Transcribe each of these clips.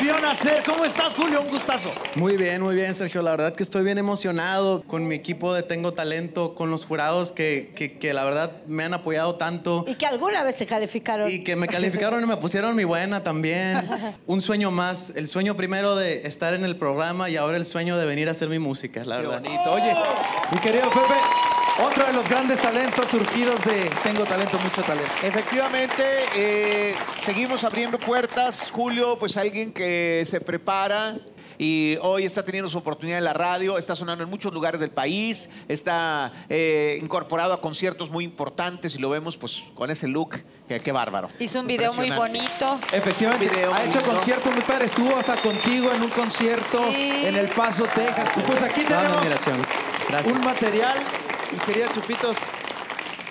vio nacer. ¿Cómo estás, Julio? Un gustazo. Muy bien, muy bien, Sergio. La verdad que estoy bien emocionado con mi equipo de Tengo Talento, con los jurados que, que, que la verdad me han apoyado tanto. Y que alguna vez te calificaron. Y que me calificaron y me pusieron mi buena también. Un sueño más. El sueño primero de estar en el programa y ahora el sueño de venir a hacer mi música, la Qué verdad. bonito. Oye, mi querido Pepe, otro de los grandes talentos surgidos de Tengo Talento, mucho talento. Efectivamente, eh, seguimos abriendo puertas. Julio, pues alguien que se prepara y hoy está teniendo su oportunidad en la radio, está sonando en muchos lugares del país, está eh, incorporado a conciertos muy importantes y lo vemos pues con ese look, que qué bárbaro. Hizo un video muy bonito. Efectivamente, Video ha muy hecho lindo. conciertos muy padres. Estuvo hasta contigo en un concierto Sí. en El Paso, Texas. Y pues aquí tenemos. Gracias. un material, mi querida Chupitos,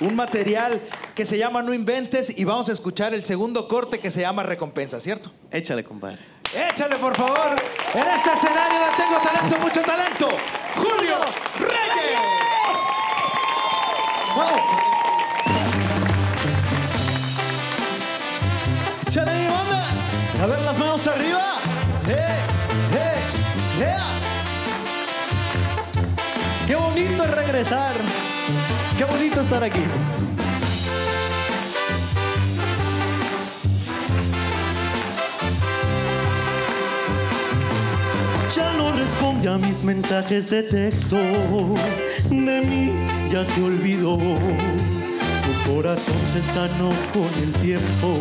un material que se llama No Inventes y vamos a escuchar el segundo corte que se llama Recompensa, ¿cierto? Échale, compadre. Échale, por favor, en este escenario de Tengo Talento, mucho talento, Julio Reyes. ¡Échale, mi banda! A ver las manos arriba. ¡Eh! Regresar! ¡Qué bonito estar aquí! Ya no responde a mis mensajes de texto, de mí ya se olvidó. Su corazón se sanó con el tiempo,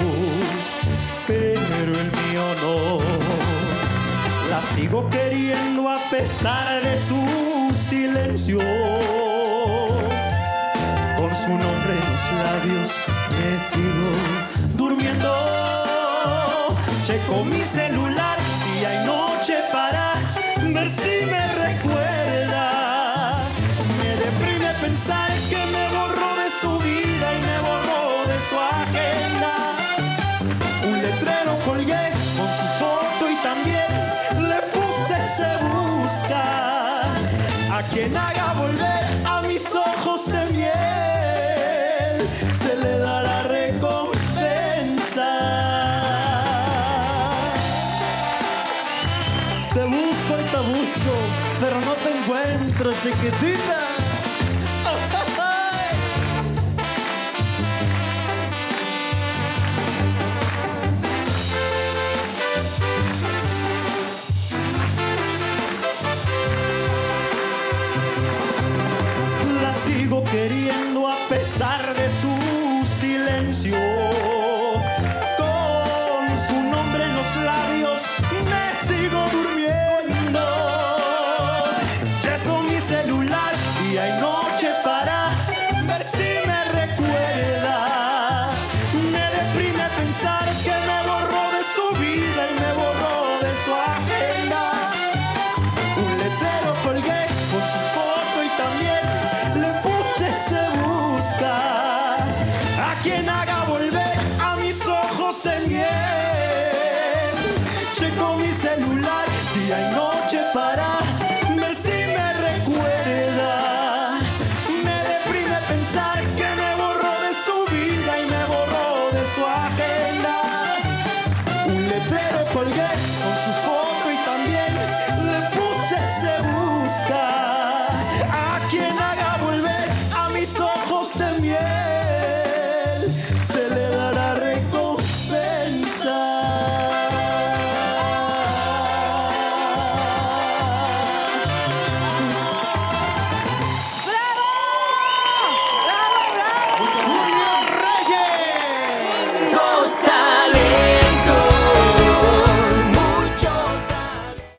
pero el mío no. La sigo queriendo a pesar de su silencio. Su nombre en los labios me sigo durmiendo. Checo mi celular día y noche para ver si me recuerda. Me deprime pensar que me borró de su vida y me borró de su agenda. Un letrero colgué con su foto y también le puse se busca a quien haga volver a mis ojos de se le dará recompensa. Te busco y te busco, pero no te encuentro, chiquitita. La sigo queriendo a pesar de su nombre en los labios me sigo durmiendo. Checo mi celular día y noche para ver si me recuerda. Me deprime pensar que me borró de su vida y me borró de su agenda. Un letrero colgué con su foto y también le puse se busca a quien Pero colgué con su foto.